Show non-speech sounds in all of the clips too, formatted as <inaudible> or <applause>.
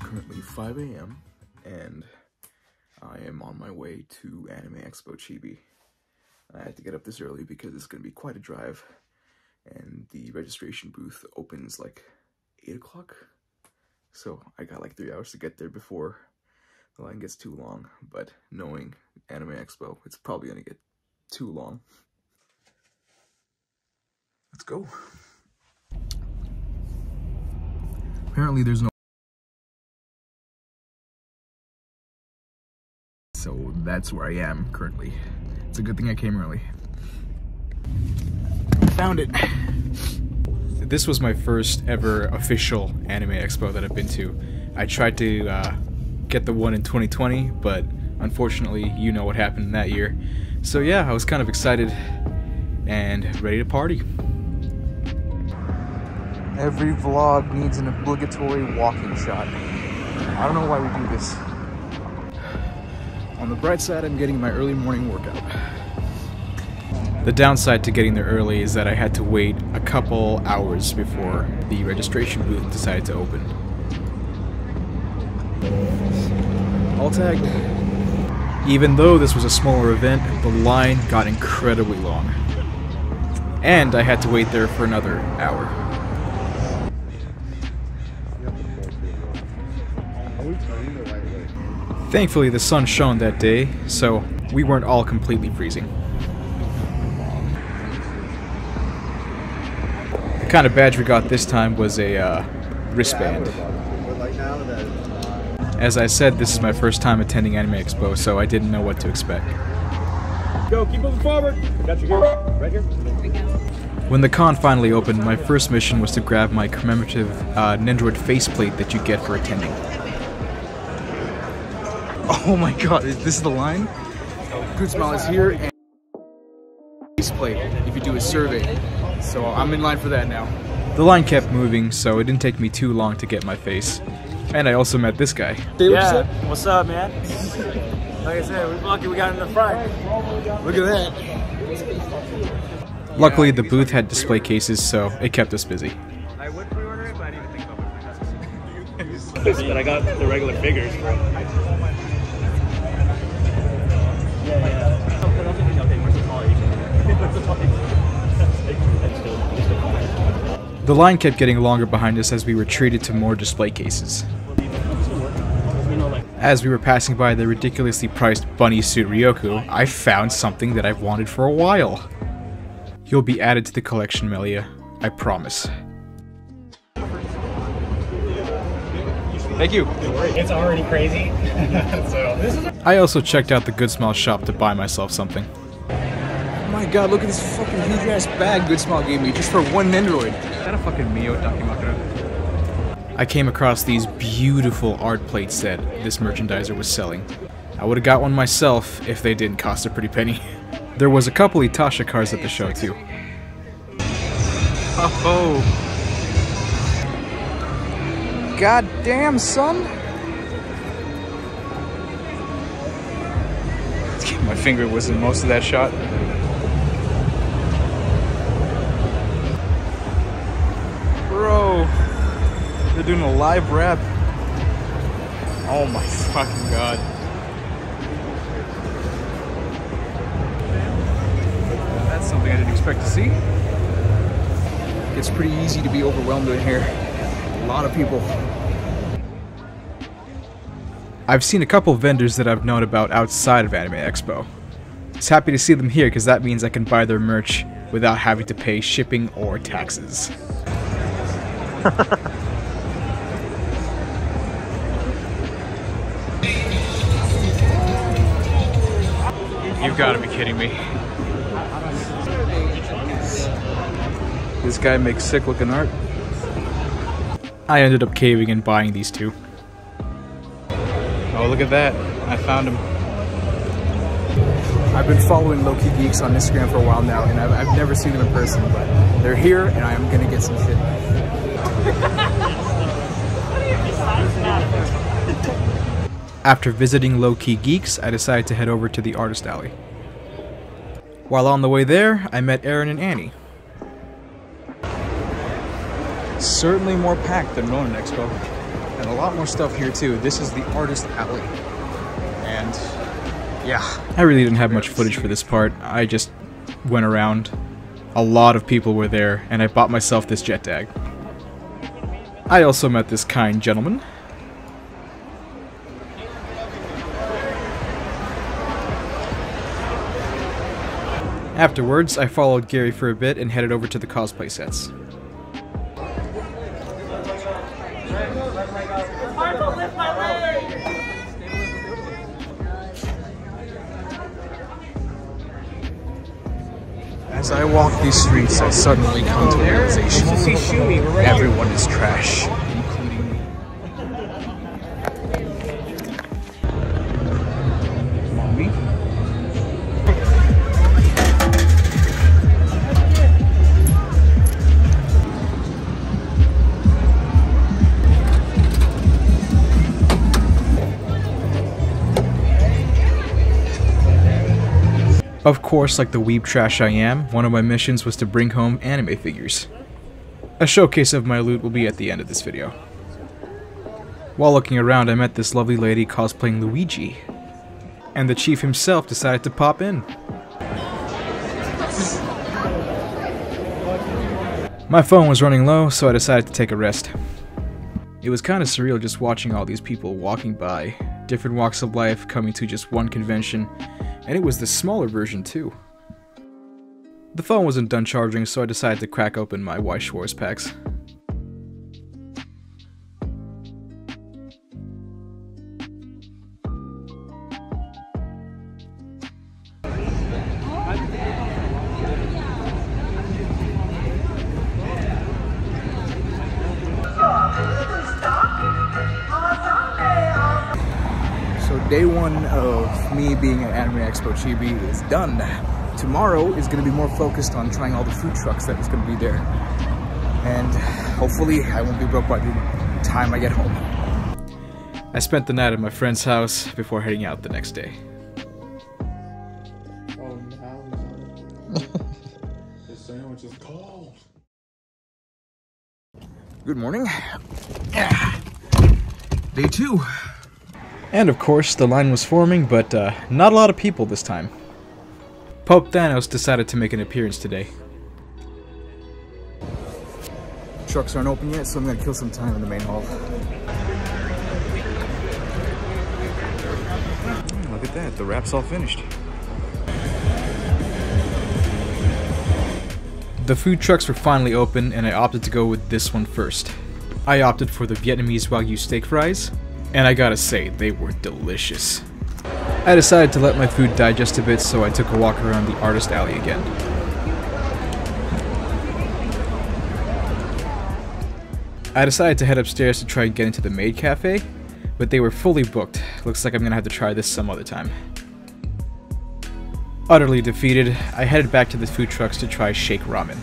currently 5 a.m. and I am on my way to Anime Expo Chibi. I had to get up this early because it's going to be quite a drive and the registration booth opens like 8 o'clock. So I got like 3 hours to get there before the line gets too long, but knowing Anime Expo, it's probably going to get too long. Let's go. Apparently there's no So that's where I am currently. It's a good thing I came early. Found it. This was my first ever official anime expo that I've been to. I tried to uh, get the one in 2020, but unfortunately, you know what happened that year. So yeah, I was kind of excited and ready to party. Every vlog needs an obligatory walking shot. I don't know why we do this. The bright side, I'm getting my early morning workout. The downside to getting there early is that I had to wait a couple hours before the registration booth decided to open. All tagged. Even though this was a smaller event, the line got incredibly long. And I had to wait there for another hour. Thankfully, the sun shone that day, so we weren't all completely freezing. The kind of badge we got this time was a uh, wristband. As I said, this is my first time attending Anime Expo, so I didn't know what to expect. Go, keep moving forward. Got you here, right here. When the con finally opened, my first mission was to grab my commemorative uh, Nendroid faceplate that you get for attending. Oh my god, this is the line? Good Smile is here and faceplate if you do a survey. So I'm in line for that now. The line kept moving, so it didn't take me too long to get my face. And I also met this guy. Yeah, what's up, man? Like I said, we're lucky we got in the front. Look at that. Luckily, the booth had display cases, so it kept us busy. I would pre-order it, but I didn't think of it. but I got the regular figures. The line kept getting longer behind us as we retreated to more display cases. As we were passing by the ridiculously priced bunny suit Ryoku, I found something that I've wanted for a while. You'll be added to the collection, Melia. I promise. Thank you. It's already crazy. <laughs> so this is I also checked out the Good Smile shop to buy myself something. Oh my god, look at this fucking huge ass bag Good Smile gave me just for one Nendroid. Is that a fucking Mio Dakimakura? I came across these beautiful art plates that this merchandiser was selling. I would have got one myself if they didn't cost a pretty penny. <laughs> There was a couple Itasha cars at the show too. Oh! God damn, son! My finger was in most of that shot. They're doing a live rap. Oh my <laughs> fucking god. That's something I didn't expect to see. It's pretty easy to be overwhelmed in here. A lot of people. I've seen a couple vendors that I've known about outside of Anime Expo. It's happy to see them here because that means I can buy their merch without having to pay shipping or taxes. <laughs> You've got to be kidding me. This guy makes sick looking art. I ended up caving and buying these two. Oh, look at that. I found him. I've been following Low Key Geeks on Instagram for a while now, and I've, I've never seen them in person, but they're here, and I am going to get some shit. <laughs> After visiting Low Key Geeks, I decided to head over to the Artist Alley. While on the way there, I met Aaron and Annie. Certainly more packed than Ronin Expo. and a lot more stuff here too. This is the Artist Alley. And yeah. I really didn't have much footage for this part. I just went around. A lot of people were there, and I bought myself this jet tag. I also met this kind gentleman. Afterwards, I followed Gary for a bit and headed over to the cosplay sets. As I walk these streets, I suddenly come to the realization everyone is trash, including me. Mommy? Of course, like the weeb trash I am, one of my missions was to bring home anime figures. A showcase of my loot will be at the end of this video. While looking around, I met this lovely lady cosplaying Luigi. And the chief himself decided to pop in. My phone was running low, so I decided to take a rest. It was kind of surreal just watching all these people walking by, different walks of life coming to just one convention, and it was the smaller version too. The phone wasn't done charging, so I decided to crack open my Weiss Schwarz packs. Day one of me being at Anime Expo Chibi is done. Tomorrow is going to be more focused on trying all the food trucks that is going to be there. And hopefully I won't be broke by the time I get home. I spent the night at my friend's house before heading out the next day. Oh <laughs> now The sandwich is cold. Good morning. Day two. And of course, the line was forming, but uh, not a lot of people this time. Pope Thanos decided to make an appearance today. Trucks aren't open yet, so I'm gonna kill some time in the main hall. Look at that, the wrap's all finished. The food trucks were finally open, and I opted to go with this one first. I opted for the Vietnamese Wagyu steak fries, and I gotta say, they were delicious. I decided to let my food digest a bit, so I took a walk around the Artist Alley again. I decided to head upstairs to try and get into the Maid Cafe, but they were fully booked. Looks like I'm gonna have to try this some other time. Utterly defeated, I headed back to the food trucks to try Shake Ramen.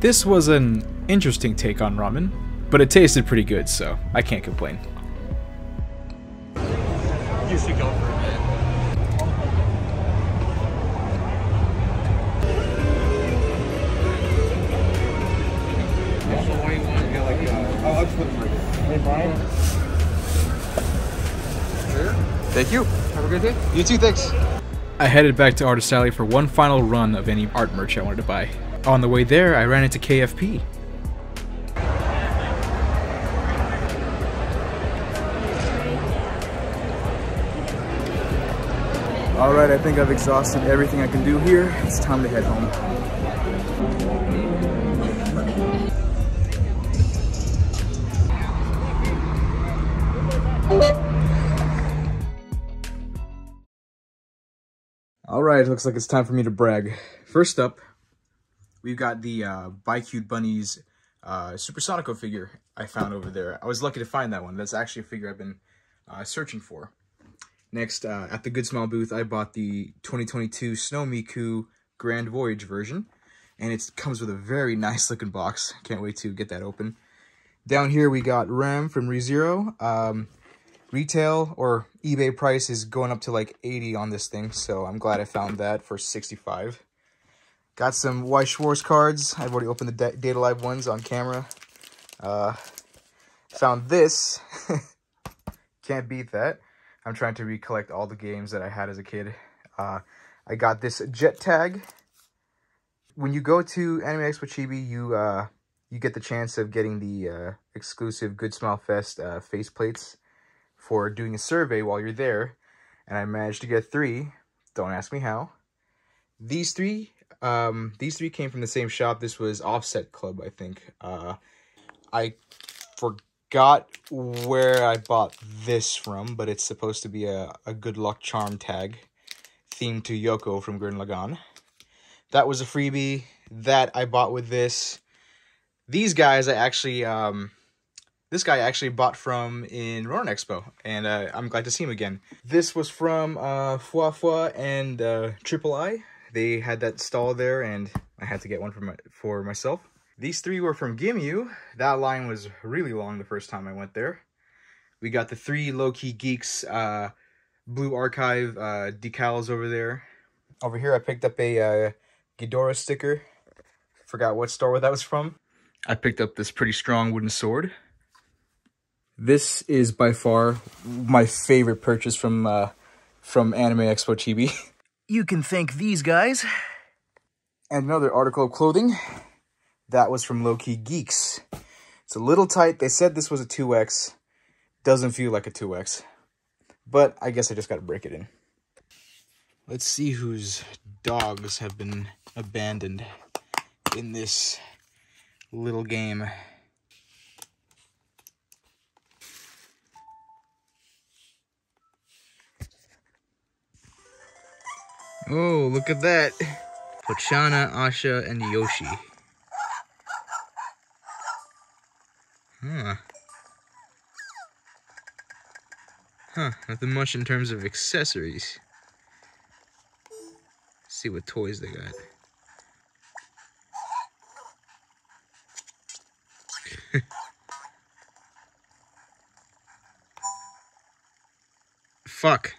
This was an interesting take on ramen, but it tasted pretty good, so I can't complain. You should go for it. Thank you. Have a good day. You too, thanks. I headed back to Artist Alley for one final run of any art merch I wanted to buy. On the way there, I ran into KFP. All right, I think I've exhausted everything I can do here. It's time to head home. All right, looks like it's time for me to brag. First up, we've got the uh, Bicute Bunnies uh, Supersonico figure I found over there. I was lucky to find that one. That's actually a figure I've been uh, searching for. Next, uh, at the Good Smile booth, I bought the 2022 Snow Miku Grand Voyage version, and it comes with a very <laughs> nice looking box. Can't wait to get that open. Down here, we got Ram from ReZero. Um, retail or eBay price is going up to like 80 on this thing, so I'm glad I found that for 65. Got some Weiss Schwarz cards. I've already opened the Date A Live ones on camera. Uh, found this. <laughs> Can't beat that. I'm trying to recollect all the games that I had as a kid. Uh, I got this jet tag. When you go to Anime Expo Chibi, you uh, you get the chance of getting the uh, exclusive Good Smile Fest uh, faceplates for doing a survey while you're there. And I managed to get three. Don't ask me how. These three, um, these three came from the same shop. This was Offset Club, I think. Uh, I forgot where I bought this from, but it's supposed to be a, a good luck charm tag themed to Yoko from Gurren Lagann. That was a freebie that I bought with this. These guys I actually, um, this guy I actually bought from in Ronin Expo, and uh, I'm glad to see him again. This was from uh, Fua Fua and uh, Triple I. They had that stall there, and I had to get one for, my, for myself. These three were from Gimu. That line was really long the first time I went there. We got the three low-key geeks uh, blue archive uh, decals over there. Over here, I picked up a uh, Ghidorah sticker. Forgot what store that was from. I picked up this pretty strong wooden sword. This is by far my favorite purchase from uh, from Anime Expo Chibi. <laughs> you can thank these guys. And another article of clothing. That was from Low Key Geeks. It's a little tight. They said this was a 2X. Doesn't feel like a 2X. But I guess I just got to break it in. Let's see whose dogs have been abandoned in this little game. Oh, look at that. Pochana, Asha, and Yoshi. Huh. Huh, nothing much in terms of accessories. Let's see what toys they got. <laughs> Fuck.